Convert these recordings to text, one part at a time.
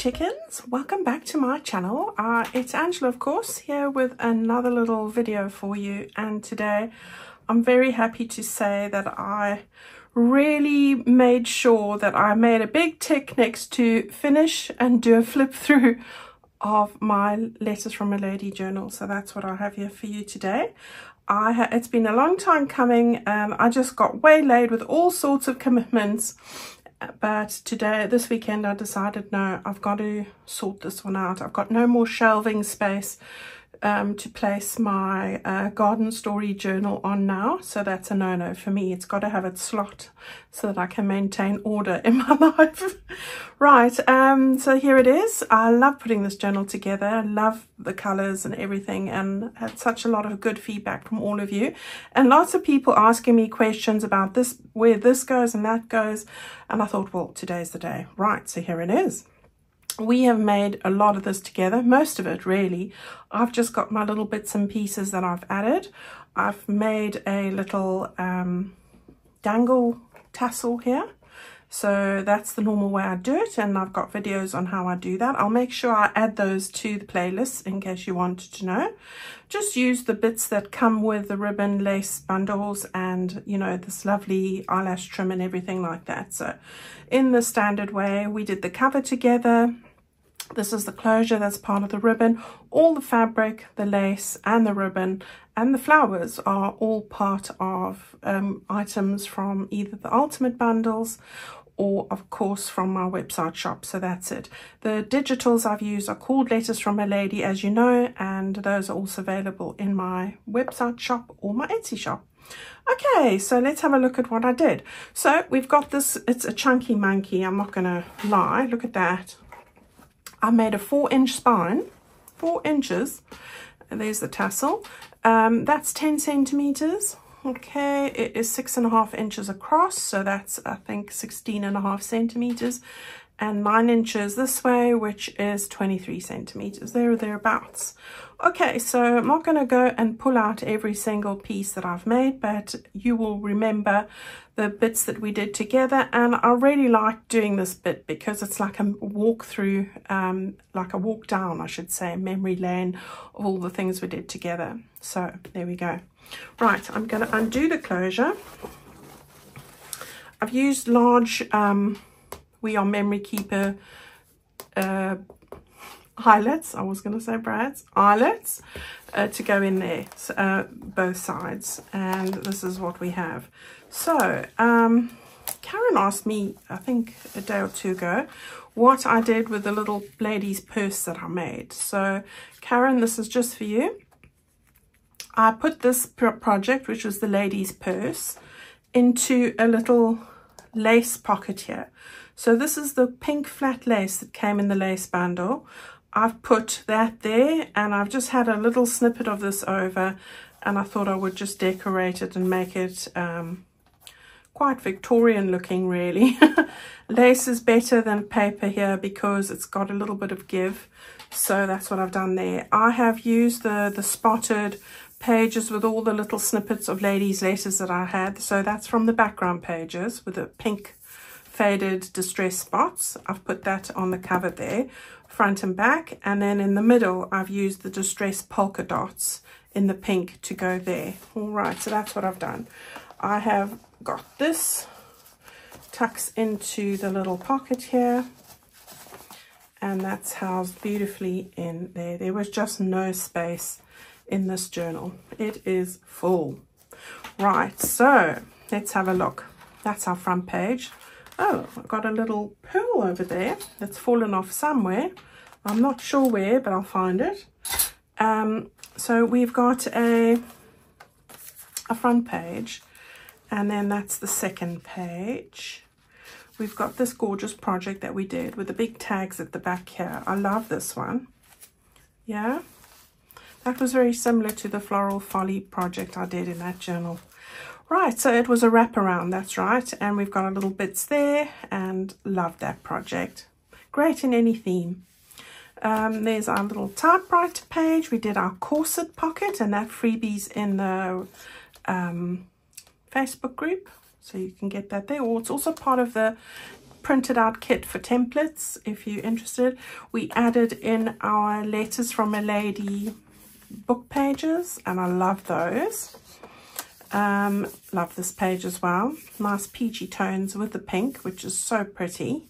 chickens. Welcome back to my channel. Uh, it's Angela of course here with another little video for you. And today I'm very happy to say that I really made sure that I made a big tick next to finish and do a flip through of my letters from a lady journal. So that's what I have here for you today. I it's been a long time coming and I just got waylaid with all sorts of commitments but today this weekend I decided no I've got to sort this one out. I've got no more shelving space um, to place my uh, garden story journal on now. So that's a no-no for me. It's got to have its slot so that I can maintain order in my life. Right um so here it is. I love putting this journal together. I love the colors and everything and had such a lot of good feedback from all of you. And lots of people asking me questions about this where this goes and that goes. And I thought well today's the day. Right so here it is we have made a lot of this together, most of it really. I've just got my little bits and pieces that I've added. I've made a little um, dangle tassel here. So that's the normal way I do it and I've got videos on how I do that. I'll make sure I add those to the playlist in case you wanted to know. Just use the bits that come with the ribbon lace bundles and you know this lovely eyelash trim and everything like that. So in the standard way we did the cover together this is the closure that's part of the ribbon. All the fabric, the lace and the ribbon and the flowers are all part of um, items from either the Ultimate Bundles or of course from my website shop. So that's it. The digitals i've used are called letters from a lady as you know and those are also available in my website shop or my etsy shop. Okay so let's have a look at what i did. So we've got this it's a chunky monkey i'm not gonna lie. Look at that I made a four inch spine, four inches. There's the tassel. Um, that's 10 centimeters. Okay, it is six and a half inches across. So that's, I think, 16 and a half centimeters and nine inches this way, which is 23 centimeters, there or thereabouts. Okay, so I'm not going to go and pull out every single piece that I've made, but you will remember the bits that we did together. And I really like doing this bit because it's like a walk through, um, like a walk down, I should say, memory lane of all the things we did together. So there we go. Right, I'm going to undo the closure. I've used large um, We R Memory Keeper uh, eyelets i was going to say brads eyelets uh, to go in there uh, both sides and this is what we have. So um, karen asked me i think a day or two ago what i did with the little lady's purse that i made. So karen this is just for you. I put this project which was the lady's purse into a little lace pocket here. So this is the pink flat lace that came in the lace bundle. I've put that there and I've just had a little snippet of this over and I thought I would just decorate it and make it um, quite Victorian looking really. lace is better than paper here because it's got a little bit of give. So that's what I've done there. I have used the, the spotted pages with all the little snippets of ladies' letters that I had. So that's from the background pages with the pink faded distress spots. I've put that on the cover there, front and back. And then in the middle, I've used the distress polka dots in the pink to go there. All right, so that's what I've done. I have got this tucks into the little pocket here and that's housed beautifully in there. There was just no space in this journal. It is full. Right, so let's have a look. That's our front page. Oh, I've got a little pearl over there that's fallen off somewhere. I'm not sure where, but I'll find it. Um, so we've got a, a front page, and then that's the second page. We've got this gorgeous project that we did with the big tags at the back here. I love this one. Yeah, that was very similar to the Floral Folly project I did in that journal. Right, so it was a wraparound, that's right. And we've got a little bits there and love that project. Great in any theme. Um, there's our little typewriter page. We did our corset pocket and that freebies in the um, Facebook group. So you can get that there. Or it's also part of the printed out kit for templates if you're interested. We added in our letters from a lady book pages and I love those. Um, love this page as well. Nice peachy tones with the pink, which is so pretty.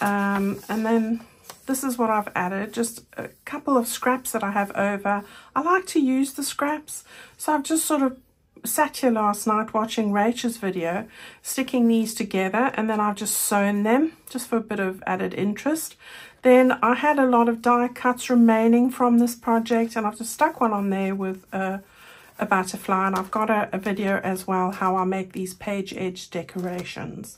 Um, and then this is what I've added, just a couple of scraps that I have over. I like to use the scraps, so I've just sort of sat here last night watching Rachel's video, sticking these together, and then I've just sewn them, just for a bit of added interest. Then I had a lot of die cuts remaining from this project, and I've just stuck one on there with a a butterfly and I've got a, a video as well how I make these page edge decorations.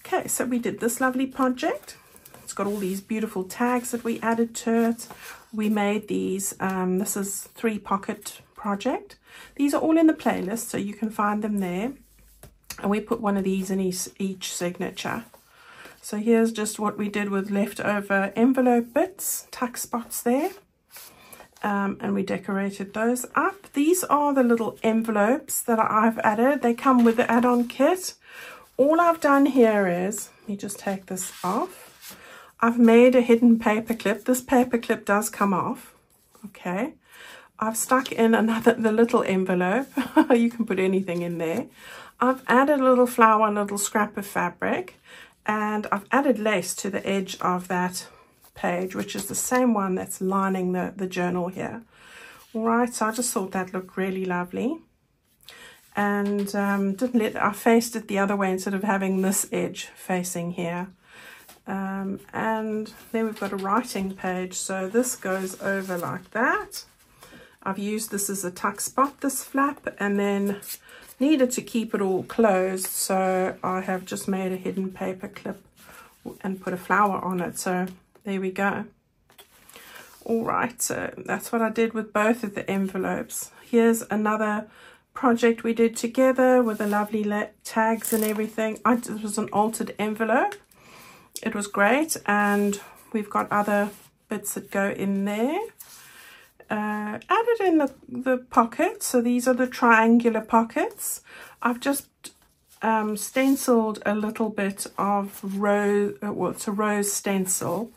Okay, so we did this lovely project. It's got all these beautiful tags that we added to it. We made these, um, this is three pocket project. These are all in the playlist, so you can find them there. And we put one of these in each, each signature. So here's just what we did with leftover envelope bits, tuck spots there um, and we decorated those up. These are the little envelopes that I've added. They come with the add-on kit. All I've done here is, let me just take this off. I've made a hidden paper clip. This paper clip does come off, okay. I've stuck in another, the little envelope. you can put anything in there. I've added a little flower, a little scrap of fabric, and I've added lace to the edge of that page, which is the same one that's lining the, the journal here. All right, so I just thought that looked really lovely. And um, didn't let, I faced it the other way instead of having this edge facing here. Um, and then we've got a writing page. So this goes over like that. I've used this as a tuck spot, this flap, and then needed to keep it all closed. So I have just made a hidden paper clip and put a flower on it. So there we go. All right, so that's what I did with both of the envelopes. Here's another project we did together with the lovely tags and everything. I, it was an altered envelope. It was great, and we've got other bits that go in there. Uh, added in the, the pockets, so these are the triangular pockets. I've just um, stenciled a little bit of rose, uh, well, it's a rose stencil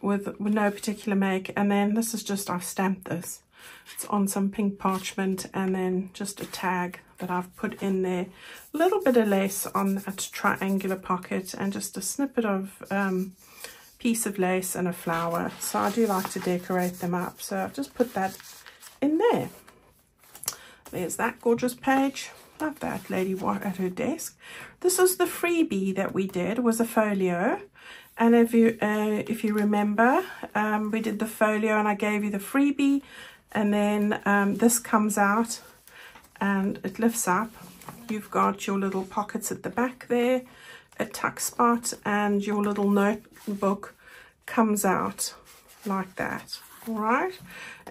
with, with no particular make. And then this is just, I've stamped this. It's on some pink parchment and then just a tag that I've put in there. A little bit of lace on that triangular pocket and just a snippet of um, piece of lace and a flower. So I do like to decorate them up. So I've just put that in there. There's that gorgeous page. Love that lady at her desk. This is the freebie that we did, was a folio. And if you uh, if you remember, um, we did the folio and I gave you the freebie. And then um, this comes out and it lifts up. You've got your little pockets at the back there, a tuck spot, and your little notebook comes out like that. All right.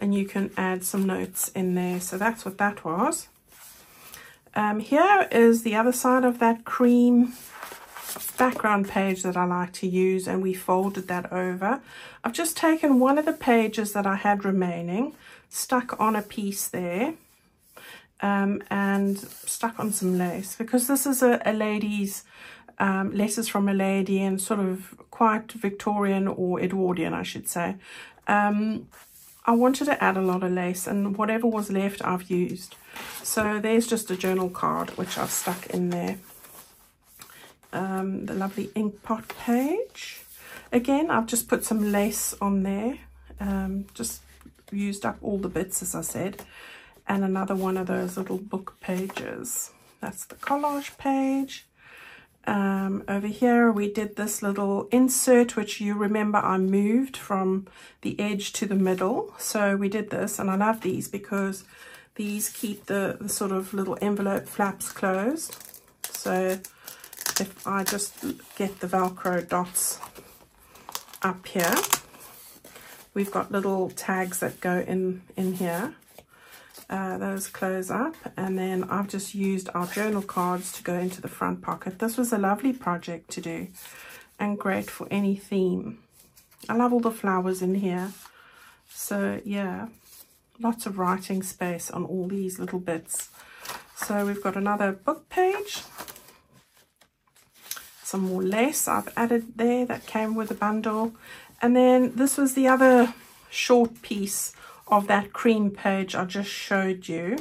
And you can add some notes in there. So that's what that was. Um, here is the other side of that cream background page that I like to use and we folded that over. I've just taken one of the pages that I had remaining, stuck on a piece there um, and stuck on some lace because this is a, a lady's um, letters from a lady and sort of quite Victorian or Edwardian I should say. Um, I wanted to add a lot of lace and whatever was left I've used. So there's just a journal card which I've stuck in there um, the lovely ink pot page. Again, I've just put some lace on there. Um, just used up all the bits, as I said. And another one of those little book pages. That's the collage page. Um, over here we did this little insert which you remember I moved from the edge to the middle so we did this and I love these because these keep the, the sort of little envelope flaps closed so if I just get the Velcro dots up here, we've got little tags that go in, in here. Uh, those close up and then I've just used our journal cards to go into the front pocket. This was a lovely project to do and great for any theme. I love all the flowers in here. So yeah, lots of writing space on all these little bits. So we've got another book page some more lace I've added there that came with the bundle. And then this was the other short piece of that cream page I just showed you,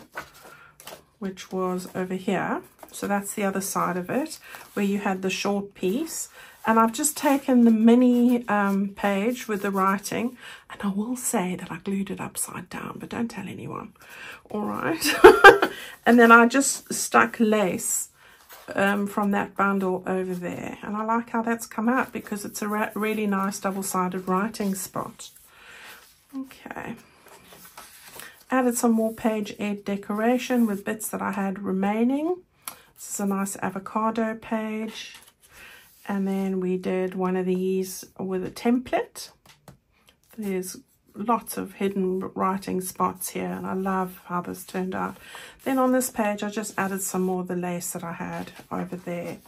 which was over here. So that's the other side of it, where you had the short piece. And I've just taken the mini um, page with the writing, and I will say that I glued it upside down, but don't tell anyone. All right. and then I just stuck lace um, from that bundle over there. And I like how that's come out because it's a really nice double-sided writing spot. Okay. Added some more page edge decoration with bits that I had remaining. This is a nice avocado page. And then we did one of these with a template. There's lots of hidden writing spots here and I love how this turned out. Then on this page I just added some more of the lace that I had over there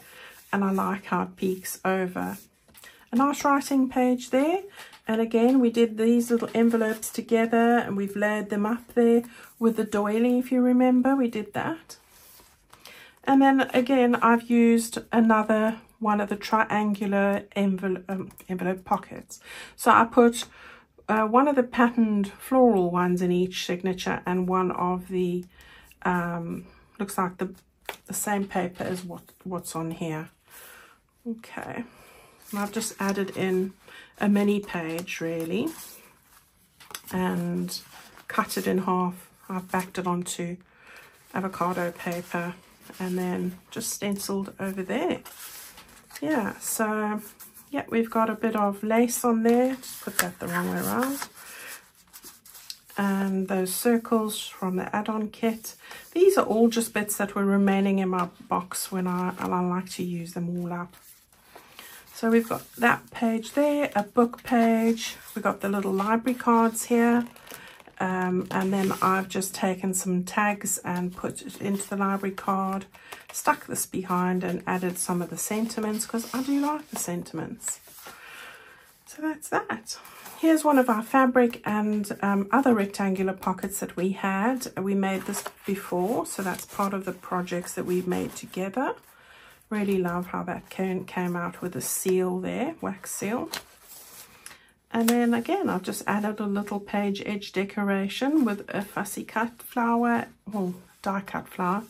and I like how it peeks over. A nice writing page there and again we did these little envelopes together and we've layered them up there with the doily if you remember we did that. And then again I've used another one of the triangular envelope, um, envelope pockets. So I put uh, one of the patterned floral ones in each signature and one of the um, looks like the the same paper as what what's on here. Okay. And I've just added in a mini page really and cut it in half. I've backed it onto avocado paper and then just stenciled over there. Yeah so yeah, we've got a bit of lace on there. Put that the wrong way around. And those circles from the add-on kit. These are all just bits that were remaining in my box when I, and I like to use them all up. So we've got that page there, a book page. We've got the little library cards here. Um, and then I've just taken some tags and put it into the library card, stuck this behind and added some of the sentiments because I do like the sentiments. So that's that. Here's one of our fabric and um, other rectangular pockets that we had. We made this before, so that's part of the projects that we've made together. Really love how that came, came out with a seal there, wax seal. And then again, I've just added a little page edge decoration with a fussy cut flower, or die cut flower,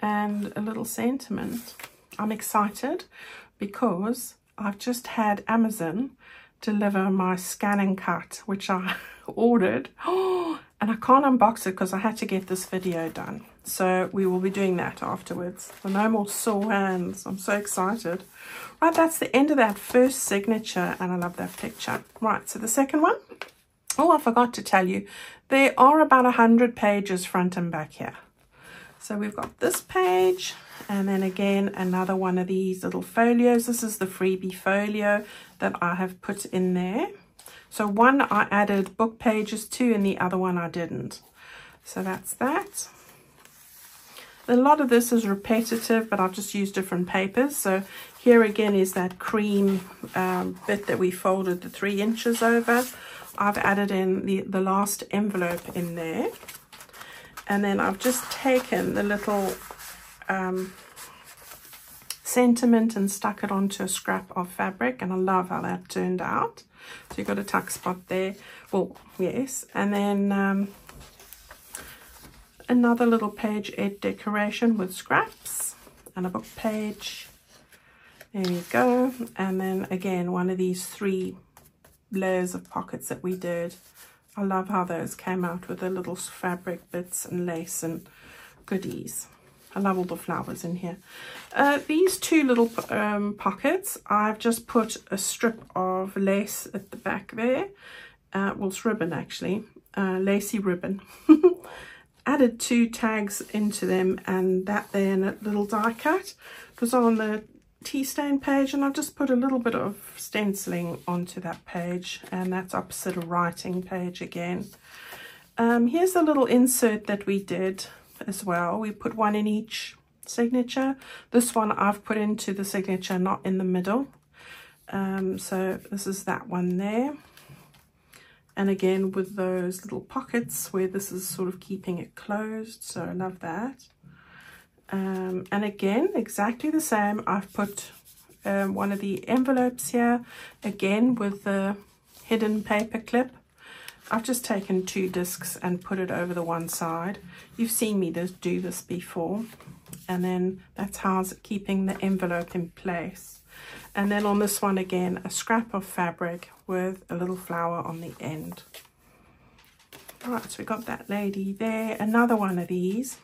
and a little sentiment. I'm excited because I've just had Amazon deliver my ScanNCut, which I ordered. and I can't unbox it because I had to get this video done. So we will be doing that afterwards. So no more sore hands. I'm so excited. Right, that's the end of that first signature and I love that picture. Right, so the second one. Oh, I forgot to tell you. There are about 100 pages front and back here. So we've got this page and then again another one of these little folios. This is the freebie folio that I have put in there. So one I added book pages to and the other one I didn't. So that's that. A lot of this is repetitive, but I've just used different papers. So here again is that cream um, bit that we folded the three inches over. I've added in the, the last envelope in there. And then I've just taken the little um, sentiment and stuck it onto a scrap of fabric. And I love how that turned out. So you've got a tuck spot there. Well, yes. And then um, another little page edge decoration with scraps and a book page there you go and then again one of these three layers of pockets that we did I love how those came out with the little fabric bits and lace and goodies I love all the flowers in here. Uh, these two little um, pockets, I've just put a strip of lace at the back there. Uh, well, it's ribbon actually, uh, lacy ribbon. added two tags into them and that then a little die cut. Was on the tea stain page and I've just put a little bit of stenciling onto that page and that's opposite a writing page again. Um, here's a little insert that we did as well. We put one in each signature. This one I've put into the signature, not in the middle. Um, so this is that one there and again with those little pockets where this is sort of keeping it closed so I love that um, and again exactly the same I've put um, one of the envelopes here, again with the hidden paper clip. I've just taken two discs and put it over the one side. You've seen me do this before. And then that's how it's keeping the envelope in place. And then on this one again, a scrap of fabric with a little flower on the end. All right, so we got that lady there. Another one of these.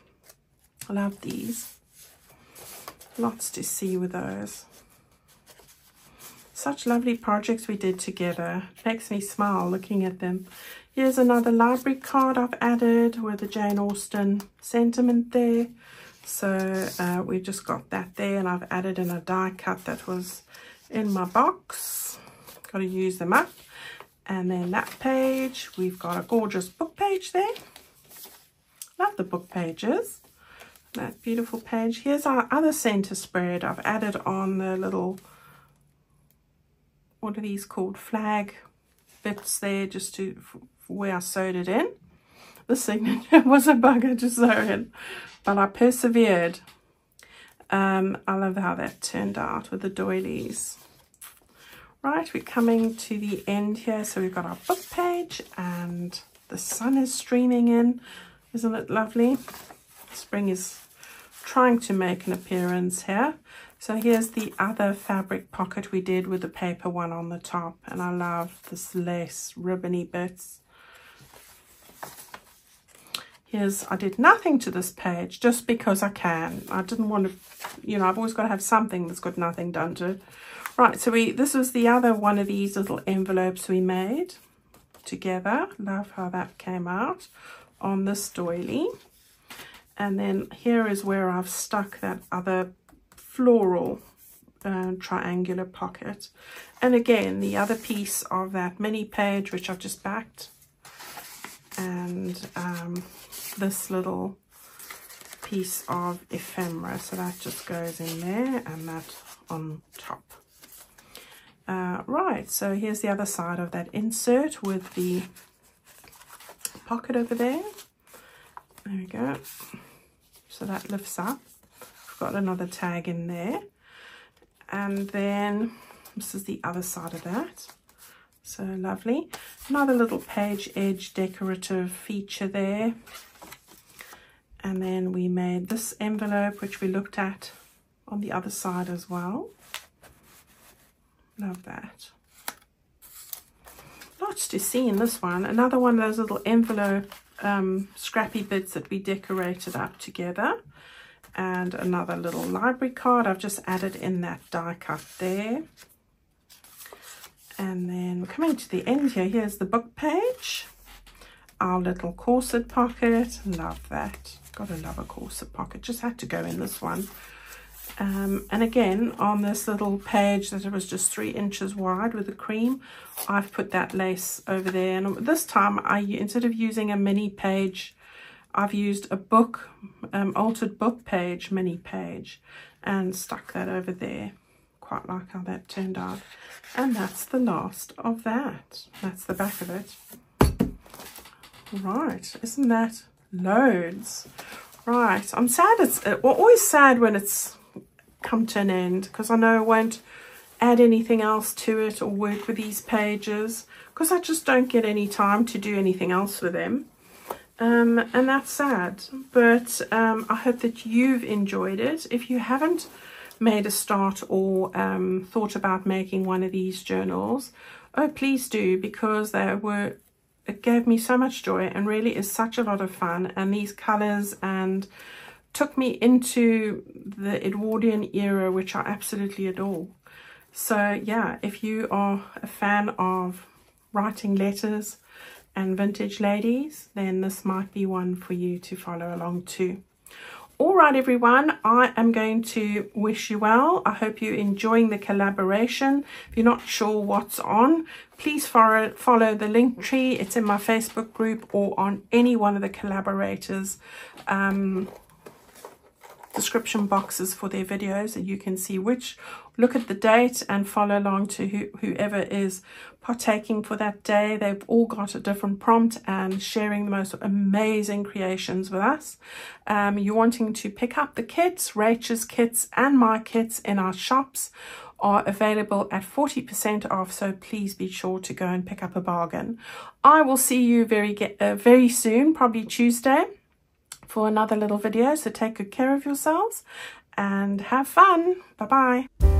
I love these. Lots to see with those. Such lovely projects we did together. Makes me smile looking at them. Here's another library card I've added with the Jane Austen sentiment there. So uh, we just got that there and I've added in a die cut that was in my box. Got to use them up. And then that page, we've got a gorgeous book page there. Love the book pages. That beautiful page. Here's our other center spread. I've added on the little, what are these called? Flag bits there just to where I sewed it in. The signature was a bugger sew in, but I persevered. Um, I love how that turned out with the doilies. Right, we're coming to the end here. So we've got our book page and the sun is streaming in. Isn't it lovely? Spring is trying to make an appearance here. So here's the other fabric pocket we did with the paper one on the top. And I love this lace ribbony bits. Here's, I did nothing to this page just because I can. I didn't want to, you know, I've always got to have something that's got nothing done to it. Right, so we this was the other one of these little envelopes we made together. Love how that came out on this doily. And then here is where I've stuck that other floral uh, triangular pocket. And again, the other piece of that mini page, which I've just backed. And um, this little piece of ephemera. So that just goes in there and that on top. Uh, right, so here's the other side of that insert with the pocket over there. There we go. So that lifts up. I've got another tag in there. And then this is the other side of that. So lovely. Another little page edge decorative feature there. And then we made this envelope which we looked at on the other side as well. Love that. Lots to see in this one. Another one of those little envelope um, scrappy bits that we decorated up together. And another little library card. I've just added in that die cut there and then coming to the end here here's the book page our little corset pocket love that Gotta love a corset pocket. Just had to go in this one. Um, and again, on this little page that it was just three inches wide with the cream, I've put that lace over there. And this time, I instead of using a mini page, I've used a book, um, altered book page, mini page, and stuck that over there. Quite like how that turned out. And that's the last of that. That's the back of it. Right, isn't that loads. Right, I'm sad. It's uh, always sad when it's come to an end because I know I won't add anything else to it or work with these pages because I just don't get any time to do anything else with them. Um, and that's sad, but um, I hope that you've enjoyed it. If you haven't made a start or um, thought about making one of these journals, oh, please do because they were it gave me so much joy and really is such a lot of fun. And these colors and took me into the Edwardian era which I absolutely adore. So yeah if you are a fan of writing letters and vintage ladies then this might be one for you to follow along too all right, everyone, I am going to wish you well. I hope you're enjoying the collaboration. If you're not sure what's on, please follow, follow the link tree. It's in my Facebook group or on any one of the collaborators. Um, description boxes for their videos and you can see which look at the date and follow along to who, whoever is partaking for that day they've all got a different prompt and sharing the most amazing creations with us um, you're wanting to pick up the kits Rachel's kits and my kits in our shops are available at 40% off, so please be sure to go and pick up a bargain. I will see you very, uh, very soon, probably Tuesday, for another little video, so take good care of yourselves and have fun. Bye-bye.